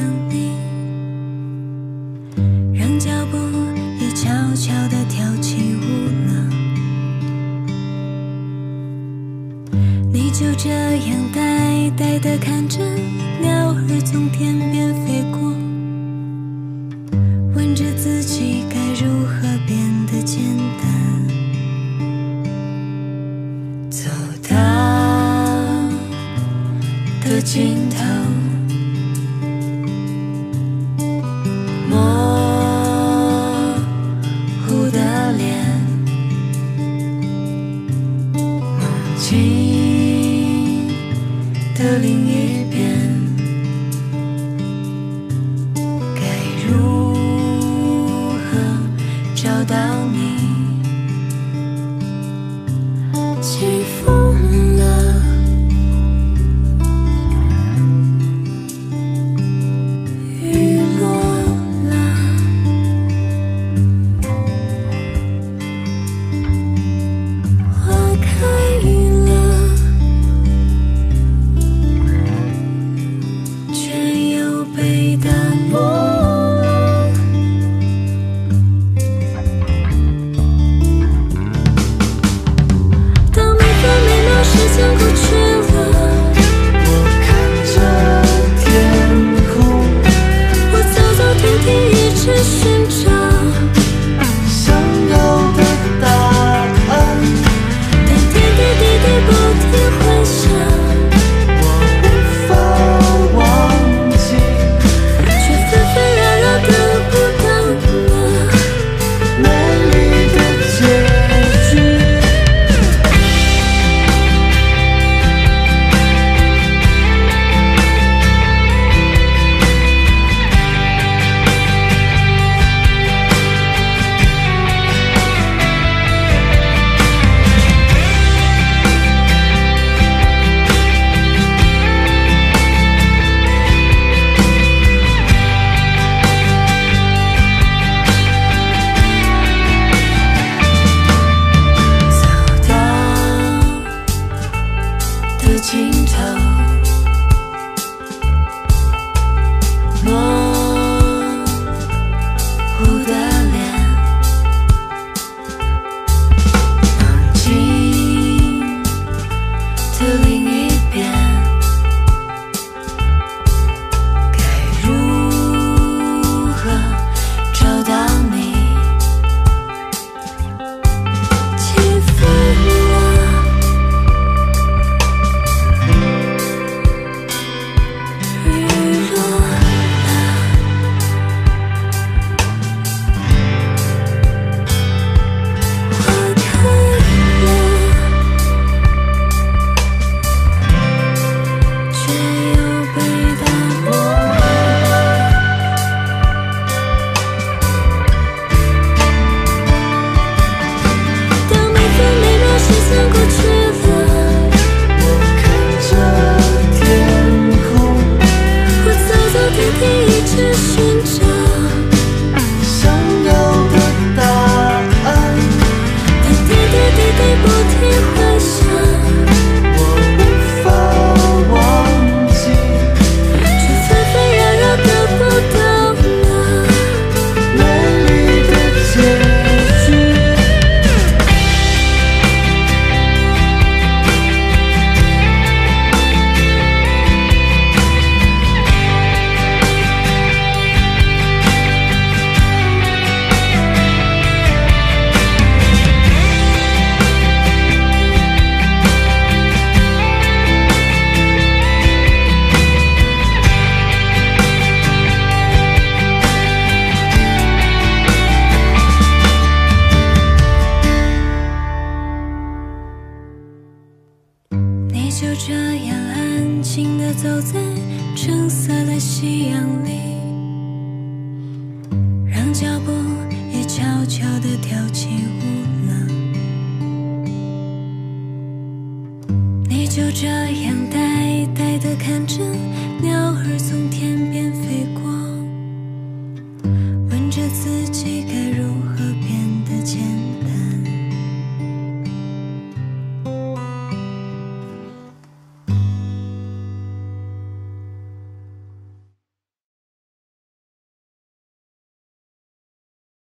等你，让脚步也悄悄地跳起舞了。你就这样呆呆地看着鸟儿从天边飞过，问着自己该如何变得简单，走到的尽头。的另一边。去寻找就这样安静地走在橙色的夕阳里，让脚步也悄悄地跳起舞了。你就这样呆呆地看着。